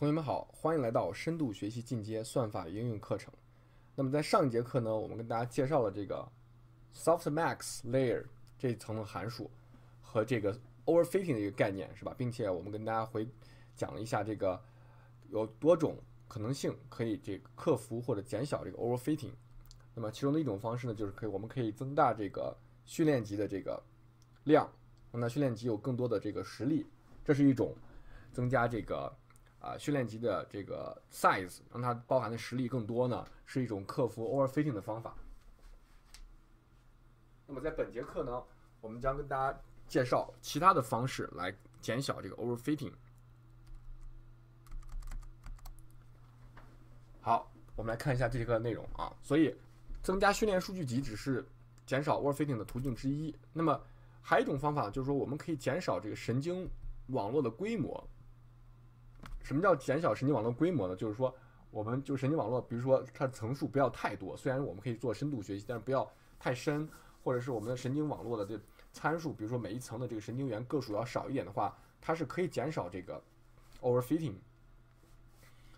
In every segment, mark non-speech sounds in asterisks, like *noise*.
同学们好，欢迎来到深度学习进阶算法应用课程。那么在上一节课呢，我们跟大家介绍了这个 softmax layer 这一层的函数和这个 overfitting 的一个概念，是吧？并且我们跟大家回讲了一下这个有多种可能性可以这个克服或者减小这个 overfitting。那么其中的一种方式呢，就是可以我们可以增大这个训练集的这个量，让训练集有更多的这个实例，这是一种增加这个。啊，训练集的这个 size 让它包含的实例更多呢，是一种克服 overfitting 的方法。那么在本节课呢，我们将跟大家介绍其他的方式来减小这个 overfitting。好，我们来看一下这节课的内容啊。所以，增加训练数据集只是减少 overfitting 的途径之一。那么，还有一种方法就是说，我们可以减少这个神经网络的规模。什么叫减小神经网络规模呢？就是说，我们就神经网络，比如说它的层数不要太多，虽然我们可以做深度学习，但是不要太深，或者是我们的神经网络的这参数，比如说每一层的这个神经元个数要少一点的话，它是可以减少这个 overfitting。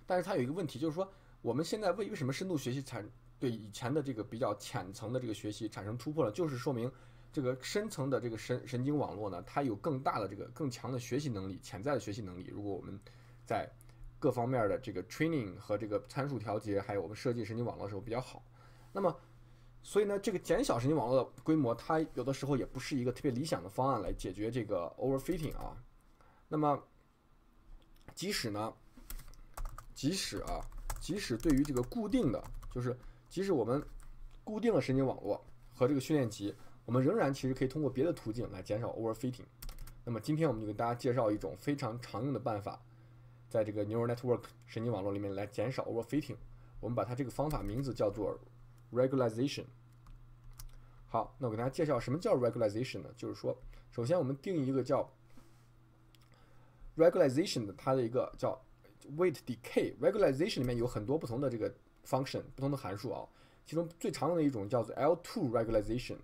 但是它有一个问题，就是说我们现在为为什么深度学习产对以前的这个比较浅层的这个学习产生突破了？就是说明这个深层的这个神神经网络呢，它有更大的这个更强的学习能力，潜在的学习能力。如果我们在各方面的这个 training 和这个参数调节，还有我们设计神经网络的时候比较好。那么，所以呢，这个减小神经网络的规模，它有的时候也不是一个特别理想的方案来解决这个 overfitting 啊。那么，即使呢，即使啊，即使对于这个固定的，就是即使我们固定了神经网络和这个训练集，我们仍然其实可以通过别的途径来减少 overfitting。那么今天我们就给大家介绍一种非常常用的办法。在这个 neural network 神经网络里面来减少 overfitting，我们把它这个方法名字叫做 regularization。好，那我给大家介绍什么叫 regularization 呢？就是说，首先我们定义一个叫 regularization 的它的一个叫 weight decay。regularization 里面有很多不同的这个 function，不同的函数啊，其中最常用的一种叫做 L2 regularization，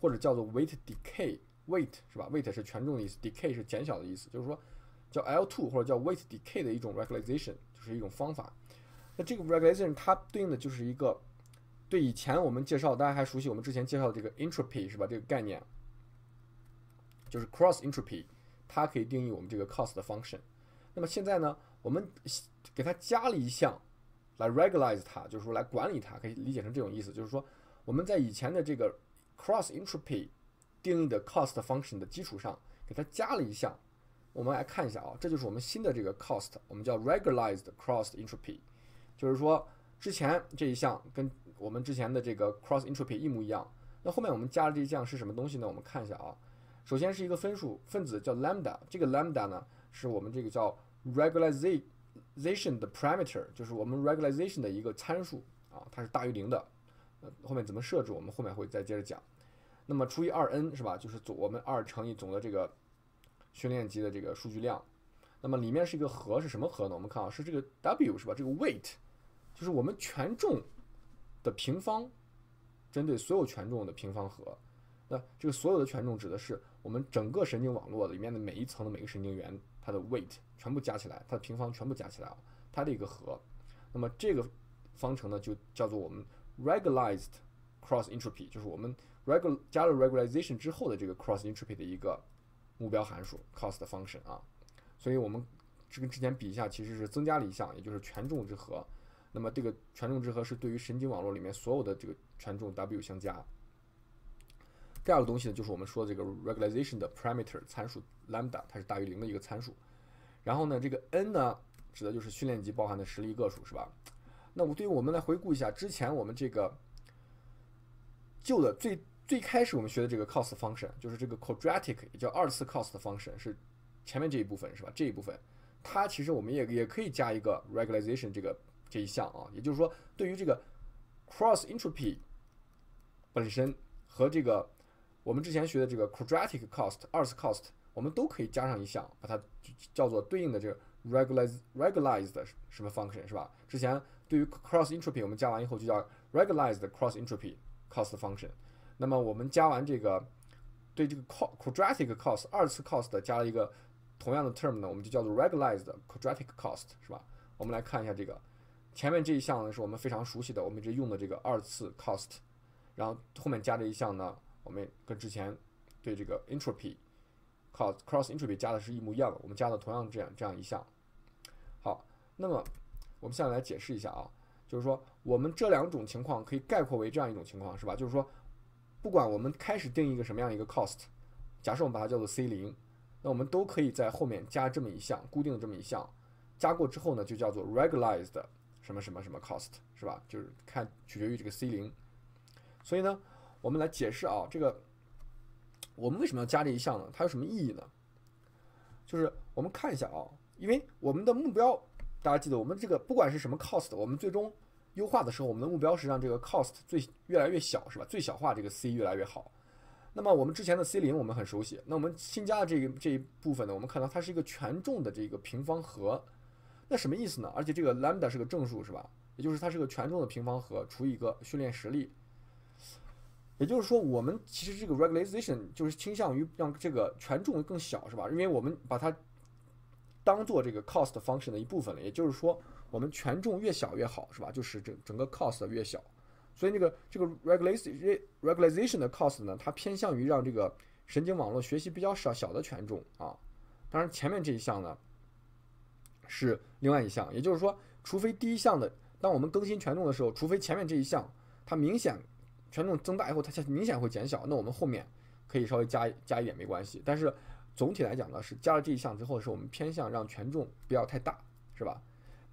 或者叫做 weight decay。weight 是吧？weight 是权重的意思，decay 是减小的意思，就是说。叫 L2 或者叫 weight decay 的一种 regularization，就是一种方法。那这个 regularization 它对应的就是一个对以前我们介绍，大家还熟悉我们之前介绍的这个 entropy 是吧？这个概念就是 cross entropy，它可以定义我们这个 cost function。那么现在呢，我们给它加了一项来 regularize 它，就是说来管理它，可以理解成这种意思，就是说我们在以前的这个 cross entropy 定义的 cost function 的基础上，给它加了一项。我们来看一下啊，这就是我们新的这个 cost，我们叫 regularized cross entropy，就是说之前这一项跟我们之前的这个 cross entropy 一模一样。那后面我们加的这一项是什么东西呢？我们看一下啊，首先是一个分数分子叫 lambda，这个 lambda 呢是我们这个叫 regularization 的 parameter，就是我们 regularization 的一个参数啊，它是大于零的。呃，后面怎么设置，我们后面会再接着讲。那么除以二 n 是吧？就是总我们二乘以总的这个。训练集的这个数据量，那么里面是一个和，是什么和呢？我们看啊，是这个 W 是吧？这个 weight 就是我们权重的平方，针对所有权重的平方和。那这个所有的权重指的是我们整个神经网络里面的每一层的每个神经元，它的 weight 全部加起来，它的平方全部加起来啊，它的一个和。那么这个方程呢，就叫做我们 regularized cross entropy，就是我们 regular 加了 regularization 之后的这个 cross entropy 的一个。目标函数 cost function 啊，所以我们这跟之前比一下，其实是增加了一项，也就是权重之和。那么这个权重之和是对于神经网络里面所有的这个权重 w 相加。第二个东西呢，就是我们说的这个 regularization 的 parameter 参数 lambda，它是大于零的一个参数。然后呢，这个 n 呢，指的就是训练集包含的实例个数，是吧？那我对于我们来回顾一下之前我们这个旧的最。最开始我们学的这个 cost function 就是这个 quadratic，也叫二次 cost function，是前面这一部分是吧？这一部分它其实我们也也可以加一个 regularization 这个这一项啊，也就是说对于这个 cross entropy 本身和这个我们之前学的这个 quadratic cost 二次 cost，我们都可以加上一项，把它叫做对应的这个 regularize regularized 什么 function 是吧？之前对于 cross entropy 我们加完以后就叫 regularized cross entropy cost function。那么我们加完这个，对这个 quadratic cost 二次 cost 加了一个同样的 term 呢，我们就叫做 regularized quadratic cost，是吧？我们来看一下这个，前面这一项呢是我们非常熟悉的，我们一直用的这个二次 cost，然后后面加这一项呢，我们跟之前对这个 entropy cost cross entropy 加的是一模一样的，我们加的同样这样这样一项。好，那么我们现在来解释一下啊，就是说我们这两种情况可以概括为这样一种情况，是吧？就是说，不管我们开始定一个什么样一个 cost，假设我们把它叫做 c 零，那我们都可以在后面加这么一项固定的这么一项。加过之后呢，就叫做 regularized 什么什么什么 cost 是吧？就是看取决于这个 c 零。所以呢，我们来解释啊，这个我们为什么要加这一项呢？它有什么意义呢？就是我们看一下啊，因为我们的目标，大家记得我们这个不管是什么 cost，我们最终优化的时候，我们的目标是让这个 cost 最越来越小是吧？最小化这个 c 越来越好。那么我们之前的 c 零我们很熟悉，那我们新加的这个这一部分呢，我们看到它是一个权重的这个平方和。那什么意思呢？而且这个 lambda 是个正数，是吧？也就是它是个权重的平方和除以一个训练实例。也就是说，我们其实这个 regularization 就是倾向于让这个权重更小，是吧？因为我们把它当做这个 cost function 的一部分了。也就是说，我们权重越小越好，是吧？就是整整个 cost 越小。所以那个这个 regularization regulation 的 cost 呢，它偏向于让这个神经网络学习比较少小的权重啊。当然，前面这一项呢。是另外一项，也就是说，除非第一项的，当我们更新权重的时候，除非前面这一项它明显权重增大以后，它明显会减小，那我们后面可以稍微加加一点没关系。但是总体来讲呢，是加了这一项之后，是我们偏向让权重不要太大，是吧？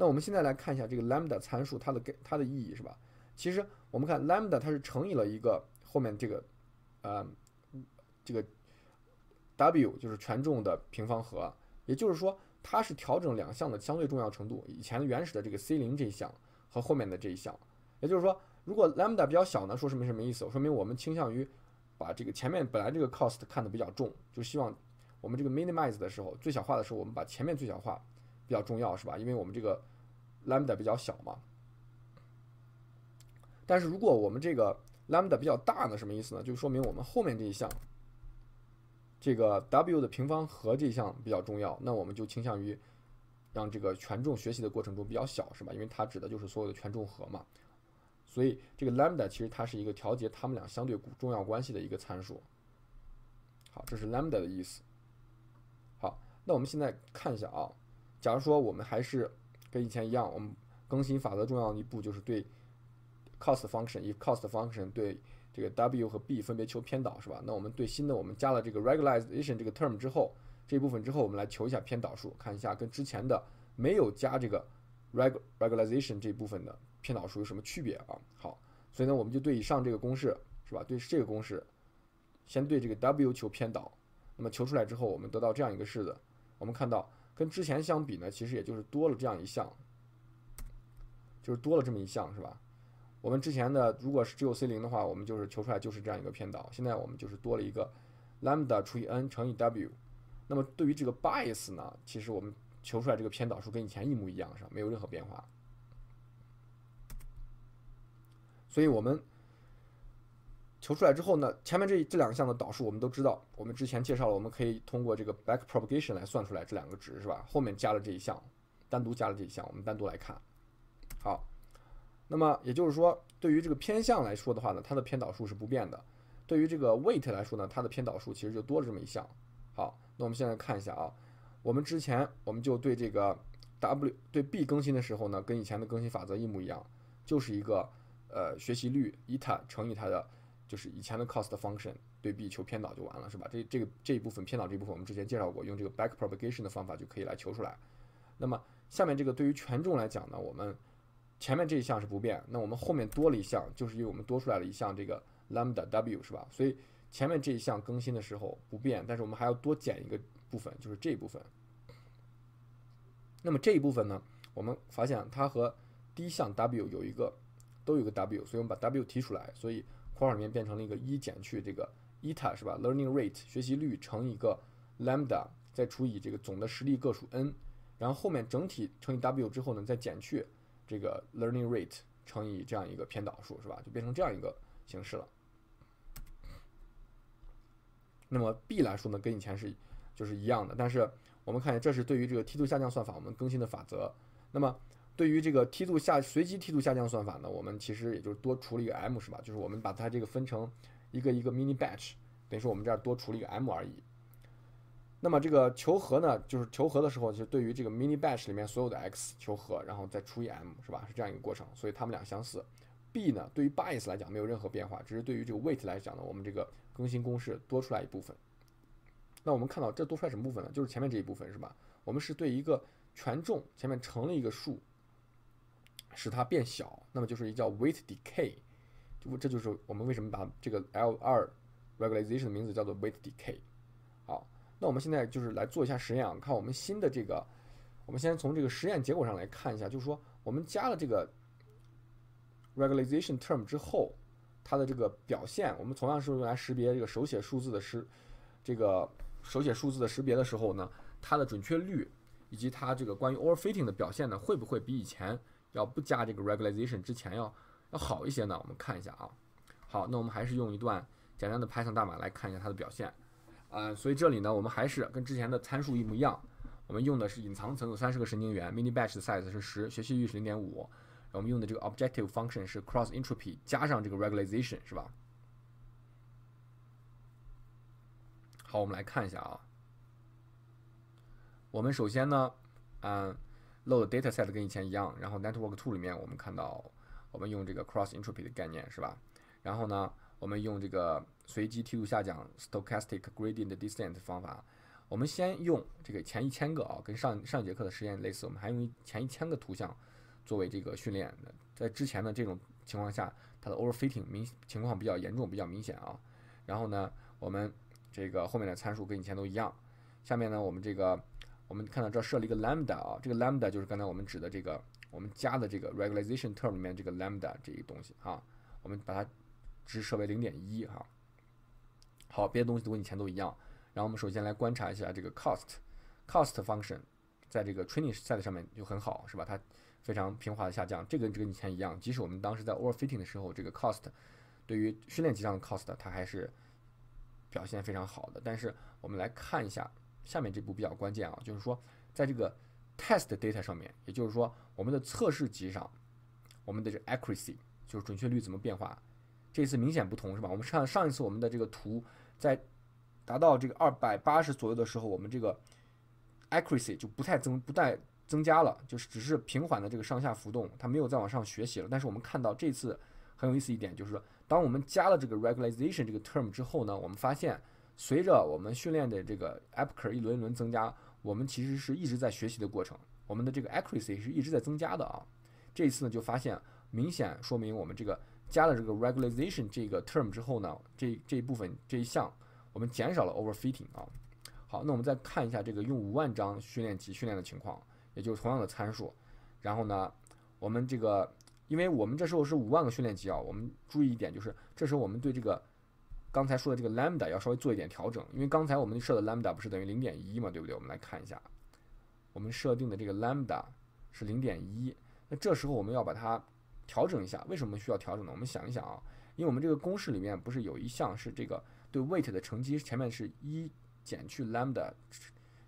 那我们现在来看一下这个 lambda 参数它的给它的意义是吧？其实我们看 lambda 它是乘以了一个后面这个呃这个 w 就是权重的平方和，也就是说。它是调整两项的相对重要程度，以前原始的这个 c 零这一项和后面的这一项，也就是说，如果 lambda 比较小呢，说是没什么意思，说明我们倾向于把这个前面本来这个 cost 看得比较重，就希望我们这个 minimize 的时候，最小化的时候，我们把前面最小化比较重要，是吧？因为我们这个 lambda 比较小嘛。但是如果我们这个 lambda 比较大呢，什么意思呢？就说明我们后面这一项。这个 w 的平方和这一项比较重要，那我们就倾向于让这个权重学习的过程中比较小，是吧？因为它指的就是所有的权重和嘛。所以这个 lambda 其实它是一个调节它们俩相对重要关系的一个参数。好，这是 lambda 的意思。好，那我们现在看一下啊，假如说我们还是跟以前一样，我们更新法则重要的一步就是对 cost function 以 cost function 对。这个 w 和 b 分别求偏导是吧？那我们对新的我们加了这个 regularization 这个 term 之后，这部分之后，我们来求一下偏导数，看一下跟之前的没有加这个 reg regularization 这部分的偏导数有什么区别啊？好，所以呢，我们就对以上这个公式是吧？对这个公式，先对这个 w 求偏导，那么求出来之后，我们得到这样一个式子，我们看到跟之前相比呢，其实也就是多了这样一项，就是多了这么一项是吧？我们之前的如果是只有 c 零的话，我们就是求出来就是这样一个偏导。现在我们就是多了一个 lambda 除以 n 乘以 w。那么对于这个 bias 呢，其实我们求出来这个偏导数跟以前一模一样，是吧？没有任何变化。所以我们求出来之后呢，前面这这两项的导数我们都知道，我们之前介绍了，我们可以通过这个 back propagation 来算出来这两个值，是吧？后面加了这一项，单独加了这一项，我们单独来看。好。那么也就是说，对于这个偏向来说的话呢，它的偏导数是不变的；对于这个 weight 来说呢，它的偏导数其实就多了这么一项。好，那我们现在看一下啊，我们之前我们就对这个 w 对 b 更新的时候呢，跟以前的更新法则一模一样，就是一个呃学习率 eta 乘以它的就是以前的 cost function 对 b 求偏导就完了，是吧？这这个这一部分偏导这一部分我们之前介绍过，用这个 back propagation 的方法就可以来求出来。那么下面这个对于权重来讲呢，我们前面这一项是不变，那我们后面多了一项，就是因为我们多出来了一项这个 lambda w 是吧？所以前面这一项更新的时候不变，但是我们还要多减一个部分，就是这一部分。那么这一部分呢，我们发现它和第一项 w 有一个都有个 w，所以我们把 w 提出来，所以括号里面变成了一个一减去这个 eta 是吧？learning rate 学习率乘以一个 lambda 再除以这个总的实例个数 n，然后后面整体乘以 w 之后呢，再减去。这个 learning rate 乘以这样一个偏导数是吧？就变成这样一个形式了。那么 b 来说呢，跟以前是就是一样的，但是我们看见这是对于这个梯度下降算法我们更新的法则。那么对于这个梯度下随机梯度下降算法呢，我们其实也就是多除了一个 m 是吧？就是我们把它这个分成一个一个 mini batch，等于说我们这儿多除了一个 m 而已。那么这个求和呢，就是求和的时候，就对于这个 mini batch 里面所有的 x 求和，然后再除以 m 是吧？是这样一个过程，所以它们俩相似。b 呢，对于 bias 来讲没有任何变化，只是对于这个 weight 来讲呢，我们这个更新公式多出来一部分。那我们看到这多出来什么部分呢？就是前面这一部分是吧？我们是对一个权重前面乘了一个数，使它变小，那么就是一叫 weight decay，就这就是我们为什么把这个 L2 regularization 的名字叫做 weight decay。好。那我们现在就是来做一下实验啊，看我们新的这个，我们先从这个实验结果上来看一下，就是说我们加了这个 regularization term 之后，它的这个表现，我们同样是用来识别这个手写数字的识，这个手写数字的识别的时候呢，它的准确率以及它这个关于 overfitting 的表现呢，会不会比以前要不加这个 regularization 之前要要好一些呢？我们看一下啊。好，那我们还是用一段简单的 Python 代码来看一下它的表现。啊，所以这里呢，我们还是跟之前的参数一模一样，我们用的是隐藏层有三十个神经元，mini batch 的 size 是十，学习率是零点五，我们用的这个 objective function 是 cross entropy 加上这个 regularization 是吧？好，我们来看一下啊，我们首先呢，嗯，load data set 跟以前一样，然后 network two 里面我们看到我们用这个 cross entropy 的概念是吧？然后呢？我们用这个随机梯度下降 （stochastic gradient descent） 方法，我们先用这个前一千个啊，跟上上节课的实验类似，我们还用前一千个图像作为这个训练。在之前的这种情况下，它的 overfitting 明情况比较严重，比较明显啊。然后呢，我们这个后面的参数跟以前都一样。下面呢，我们这个我们看到这设了一个 lambda 啊，这个 lambda 就是刚才我们指的这个我们加的这个 regularization term 里面这个 lambda 这一东西啊，我们把它。值设为零点一哈，好，别的东西都跟以前都一样。然后我们首先来观察一下这个 cost，cost function 在这个 training set 上面就很好，是吧？它非常平滑的下降，这个就跟以前一样。即使我们当时在 overfitting 的时候，这个 cost 对于训练集上的 cost 它还是表现非常好的。但是我们来看一下下面这步比较关键啊，就是说在这个 test data 上面，也就是说我们的测试集上，我们的这 accuracy 就是准确率怎么变化？这次明显不同是吧？我们上上一次我们的这个图在达到这个二百八十左右的时候，我们这个 accuracy 就不太增不太增加了，就是只是平缓的这个上下浮动，它没有再往上学习了。但是我们看到这次很有意思一点，就是说当我们加了这个 regularization 这个 term 之后呢，我们发现随着我们训练的这个 aperture 一轮一轮增加，我们其实是一直在学习的过程，我们的这个 accuracy 是一直在增加的啊。这一次呢就发现明显说明我们这个。加了这个 regularization 这个 term 之后呢，这这一部分这一项我们减少了 overfitting 啊。好，那我们再看一下这个用五万张训练集训练的情况，也就是同样的参数。然后呢，我们这个，因为我们这时候是五万个训练集啊，我们注意一点就是，这时候我们对这个刚才说的这个 lambda 要稍微做一点调整，因为刚才我们设的 lambda 不是等于零点一嘛，对不对？我们来看一下，我们设定的这个 lambda 是零点一，那这时候我们要把它。调整一下，为什么需要调整呢？我们想一想啊，因为我们这个公式里面不是有一项是这个对 weight 的乘积，前面是一减去 lambda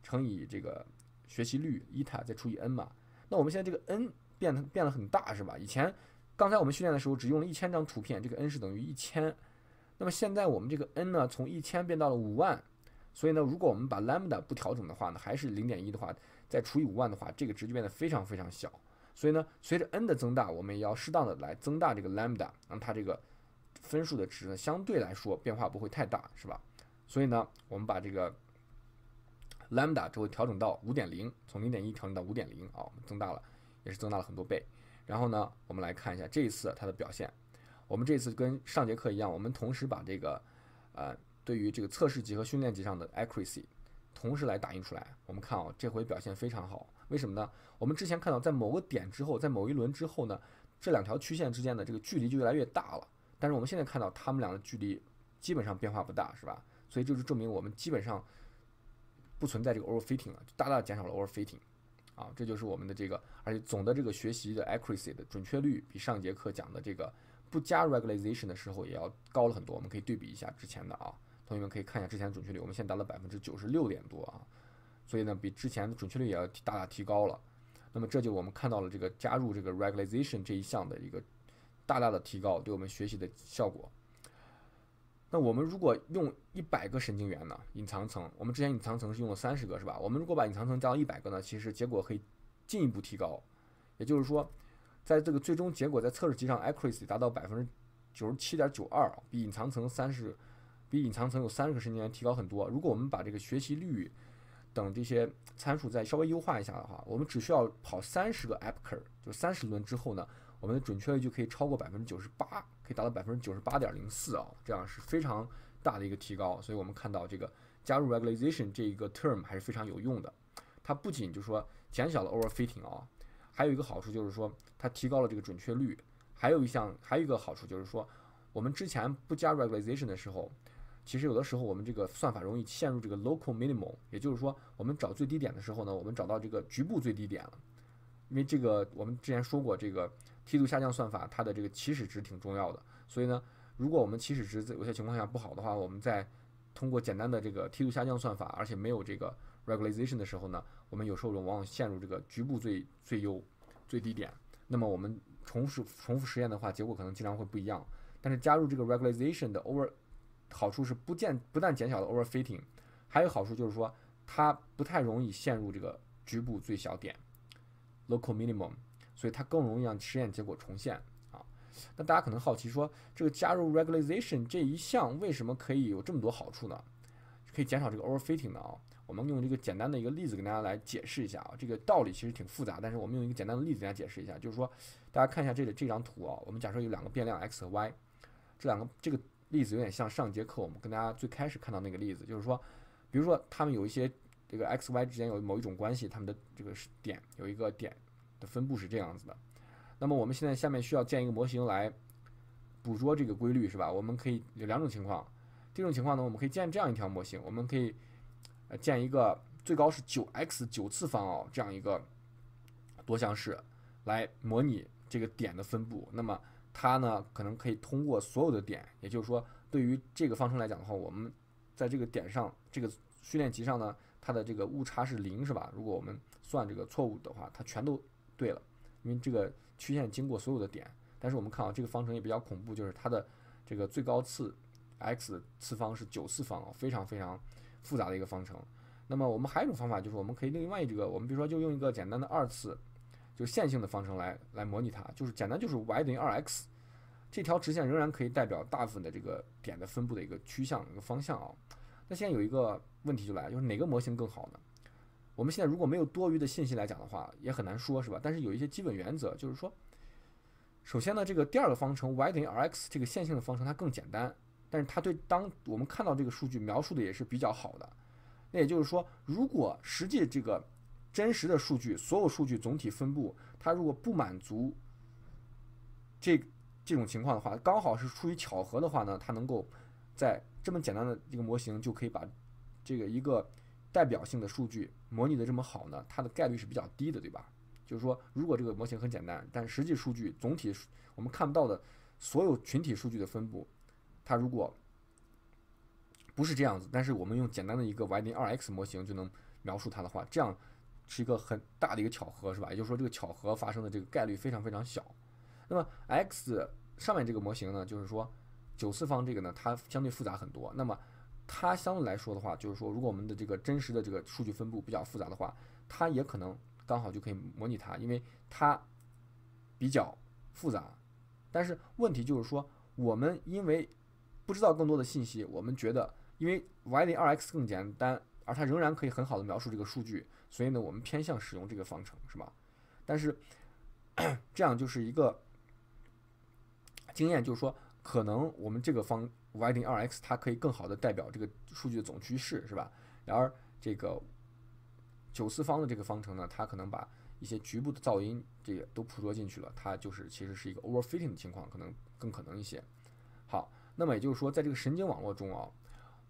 乘以这个学习率 eta 再除以 n 嘛？那我们现在这个 n 变得变得很大是吧？以前刚才我们训练的时候只用了一千张图片，这个 n 是等于一千。那么现在我们这个 n 呢从一千变到了五万，所以呢如果我们把 lambda 不调整的话呢，还是零点一的话，再除以五万的话，这个值就变得非常非常小。所以呢，随着 n 的增大，我们也要适当的来增大这个 lambda，让它这个分数的值呢相对来说变化不会太大，是吧？所以呢，我们把这个 lambda 就会调整到五点零，从零点一调整到五点零啊，增大了，也是增大了很多倍。然后呢，我们来看一下这一次它的表现。我们这次跟上节课一样，我们同时把这个呃对于这个测试集和训练集上的 accuracy 同时来打印出来。我们看啊，这回表现非常好。为什么呢？我们之前看到，在某个点之后，在某一轮之后呢，这两条曲线之间的这个距离就越来越大了。但是我们现在看到，它们俩的距离基本上变化不大，是吧？所以就是证明我们基本上不存在这个 overfitting 了，大大减少了 overfitting。啊，这就是我们的这个，而且总的这个学习的 accuracy 的准确率比上节课讲的这个不加 regularization 的时候也要高了很多。我们可以对比一下之前的啊，同学们可以看一下之前的准确率，我们现在达到百分之九十六点多啊。所以呢，比之前的准确率也要大大提高了。那么这就我们看到了这个加入这个 regularization 这一项的一个大大的提高，对我们学习的效果。那我们如果用一百个神经元呢，隐藏层，我们之前隐藏层是用了三十个，是吧？我们如果把隐藏层加到一百个呢，其实结果可以进一步提高。也就是说，在这个最终结果在测试集上 accuracy 达到百分之九十七点九二，比隐藏层三十，比隐藏层有三十个神经元提高很多。如果我们把这个学习率等这些参数再稍微优化一下的话，我们只需要跑三十个 APCR，就三十轮之后呢，我们的准确率就可以超过百分之九十八，可以达到百分之九十八点零四啊，这样是非常大的一个提高。所以我们看到这个加入 regularization 这一个 term 还是非常有用的。它不仅就是说减小了 overfitting 啊。还有一个好处就是说，它提高了这个准确率。还有一项，还有一个好处就是说，我们之前不加 regularization 的时候，其实有的时候我们这个算法容易陷入这个 local minimal，也就是说，我们找最低点的时候呢，我们找到这个局部最低点了。因为这个我们之前说过，这个梯度下降算法它的这个起始值挺重要的。所以呢，如果我们起始值在有些情况下不好的话，我们在通过简单的这个梯度下降算法，而且没有这个 regularization 的时候呢，我们有时候往往陷入这个局部最最优最低点。那么我们重复重复实验的话，结果可能经常会不一样。但是加入这个 regularization 的 over 好处是不见不但减小了 overfitting，还有好处就是说它不太容易陷入这个局部最小点 local minimum，所以它更容易让实验结果重现啊。那大家可能好奇说，这个加入 regularization 这一项为什么可以有这么多好处呢？可以减少这个 overfitting 的啊。我们用这个简单的一个例子跟大家来解释一下啊。这个道理其实挺复杂，但是我们用一个简单的例子给大家解释一下，就是说大家看一下这里这张图啊。我们假设有两个变量 x 和 y，这两个这个例子有点像上节课我们跟大家最开始看到那个例子，就是说，比如说他们有一些这个 x y 之间有某一种关系，他们的这个是点有一个点的分布是这样子的。那么我们现在下面需要建一个模型来捕捉这个规律，是吧？我们可以有两种情况。第一种情况呢，我们可以建这样一条模型，我们可以呃建一个最高是九 x 九次方哦这样一个多项式来模拟这个点的分布。那么它呢可能可以通过所有的点，也就是说对于这个方程来讲的话，我们在这个点上这个训练集上呢，它的这个误差是零，是吧？如果我们算这个错误的话，它全都对了，因为这个曲线经过所有的点。但是我们看啊，这个方程也比较恐怖，就是它的这个最高次。x 次方是九次方哦，非常非常复杂的一个方程。那么我们还有一种方法，就是我们可以另外一个，我们比如说就用一个简单的二次，就线性的方程来来模拟它，就是简单就是 y 等于二 x，这条直线仍然可以代表大部分的这个点的分布的一个趋向一个方向啊。那现在有一个问题就来，就是哪个模型更好呢？我们现在如果没有多余的信息来讲的话，也很难说，是吧？但是有一些基本原则，就是说，首先呢，这个第二个方程 y 等于 r x 这个线性的方程它更简单。但是它对当我们看到这个数据描述的也是比较好的，那也就是说，如果实际这个真实的数据所有数据总体分布，它如果不满足这这种情况的话，刚好是出于巧合的话呢，它能够在这么简单的一个模型就可以把这个一个代表性的数据模拟的这么好呢，它的概率是比较低的，对吧？就是说，如果这个模型很简单，但实际数据总体我们看不到的所有群体数据的分布。它如果不是这样子，但是我们用简单的一个 y 等于二 x 模型就能描述它的话，这样是一个很大的一个巧合，是吧？也就是说，这个巧合发生的这个概率非常非常小。那么 x 上面这个模型呢，就是说九次方这个呢，它相对复杂很多。那么它相对来说的话，就是说，如果我们的这个真实的这个数据分布比较复杂的话，它也可能刚好就可以模拟它，因为它比较复杂。但是问题就是说，我们因为不知道更多的信息，我们觉得，因为 y 等于二 x 更简单，而它仍然可以很好的描述这个数据，所以呢，我们偏向使用这个方程，是吧？但是 *coughs* 这样就是一个经验，就是说，可能我们这个方 y 等于二 x 它可以更好的代表这个数据的总趋势，是吧？然而这个九次方的这个方程呢，它可能把一些局部的噪音这个都捕捉进去了，它就是其实是一个 overfitting 的情况，可能更可能一些。好。那么也就是说，在这个神经网络中啊，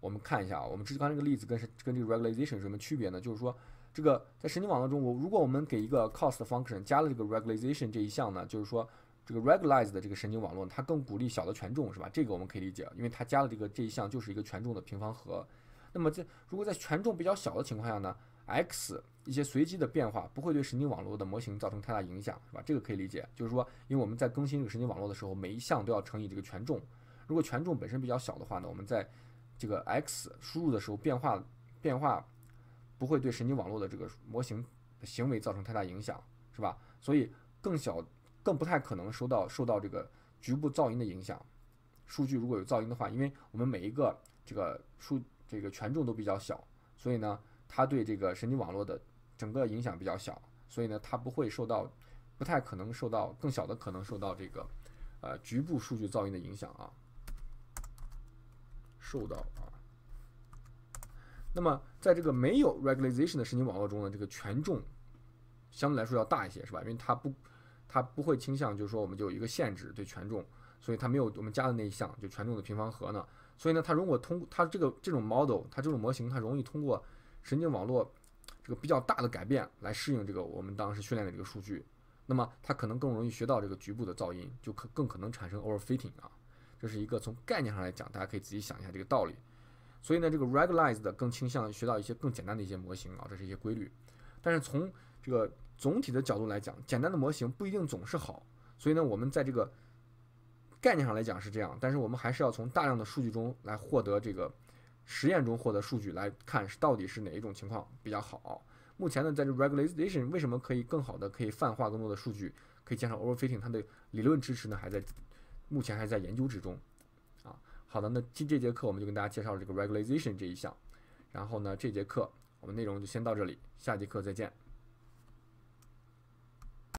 我们看一下啊，我们之刚这个例子跟跟这个 regularization 有什么区别呢？就是说，这个在神经网络中，我如果我们给一个 cost function 加了这个 regularization 这一项呢，就是说，这个 regularize 的这个神经网络它更鼓励小的权重，是吧？这个我们可以理解，因为它加了这个这一项就是一个权重的平方和。那么在如果在权重比较小的情况下呢 x 一些随机的变化不会对神经网络的模型造成太大影响，是吧？这个可以理解，就是说，因为我们在更新这个神经网络的时候，每一项都要乘以这个权重。如果权重本身比较小的话呢，我们在这个 x 输入的时候变化变化不会对神经网络的这个模型行为造成太大影响，是吧？所以更小更不太可能受到受到这个局部噪音的影响。数据如果有噪音的话，因为我们每一个这个数这个权重都比较小，所以呢，它对这个神经网络的整个影响比较小，所以呢，它不会受到不太可能受到更小的可能受到这个呃局部数据噪音的影响啊。受到啊，那么在这个没有 regularization 的神经网络中呢，这个权重相对来说要大一些，是吧？因为它不，它不会倾向就是说我们就有一个限制对权重，所以它没有我们加的那一项就权重的平方和呢。所以呢，它如果通它这个这种 model，它这种模型，它容易通过神经网络这个比较大的改变来适应这个我们当时训练的这个数据，那么它可能更容易学到这个局部的噪音，就可更可能产生 overfitting 啊。这是一个从概念上来讲，大家可以自己想一下这个道理。所以呢，这个 regularized 更倾向于学到一些更简单的一些模型啊，这是一些规律。但是从这个总体的角度来讲，简单的模型不一定总是好。所以呢，我们在这个概念上来讲是这样，但是我们还是要从大量的数据中来获得这个实验中获得数据来看是到底是哪一种情况比较好。目前呢，在这 regularization 为什么可以更好的可以泛化更多的数据，可以减少 overfitting，它的理论支持呢还在。目前还在研究之中，啊，好的，那今这节课我们就跟大家介绍这个 regularization 这一项，然后呢，这节课我们内容就先到这里，下节课再见。